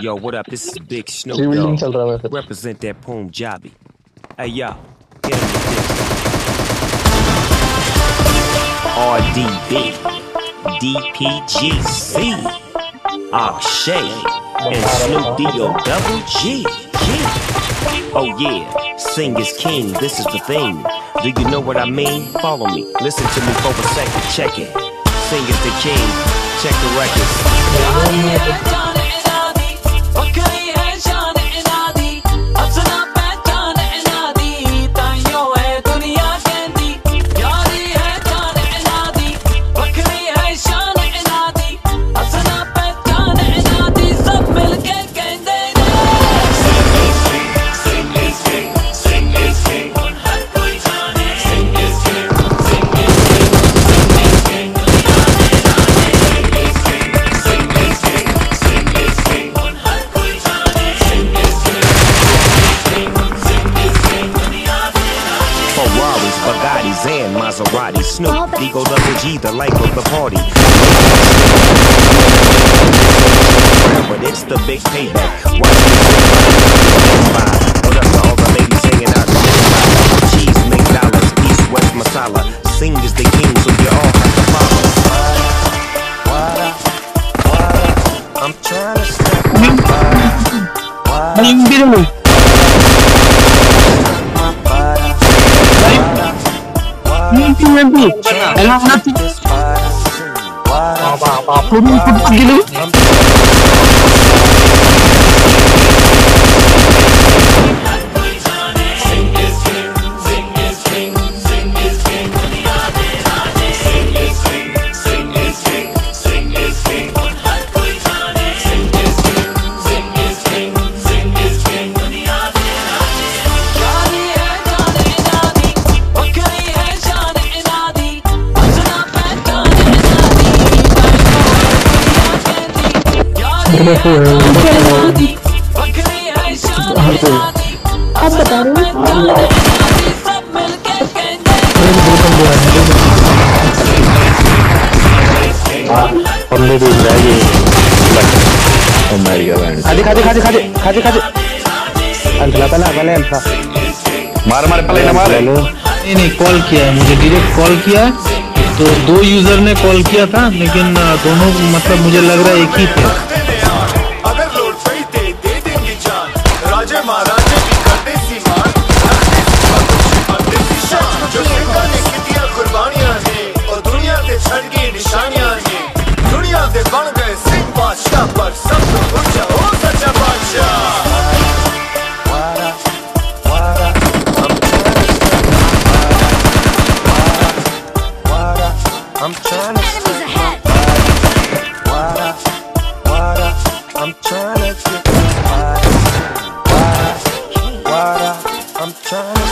Yo, what up? This is Big Snoop Dogg. Represent that Punjabi. Hey, y'all. Hit him RDB, DPGC, Akshay, and Snoop D-O double G, Oh yeah, Singh is king, this is the thing. Do you know what I mean? Follow me, listen to me for a second, check it. Singh is the king, check the records. Bugattis, and Maseratis. Snoop, Eagle Double G, the life of the party. But it's the big payback. Watch me vibe. What up to all the ladies hanging out in the spot? Cheese make dollars, east west masala. Singh is the king, so you all have to follow. I'm trying to step Maling biru lu. Mimpi. Elang nanti. apa apa pun मार मार पहले ना मार नहीं नहीं call किया है मुझे डायरेक्ट कॉल किया है तो दो यूज़र ने कॉल किया था लेकिन दोनों मतलब मुझे लग रहा है एक ही थे राजे महाराजे की करते सी मान रखते सी बातों बनते सी शान जो सिंगा ने कितिया कुर्बानियाँ ने और दुनिया ते छड़ गई निशानियाँ ने दुनिया ते बन गए सिंह बादशाह पर सब तो ऊँचा हो सच्चा बादशाह I'm trying to Trying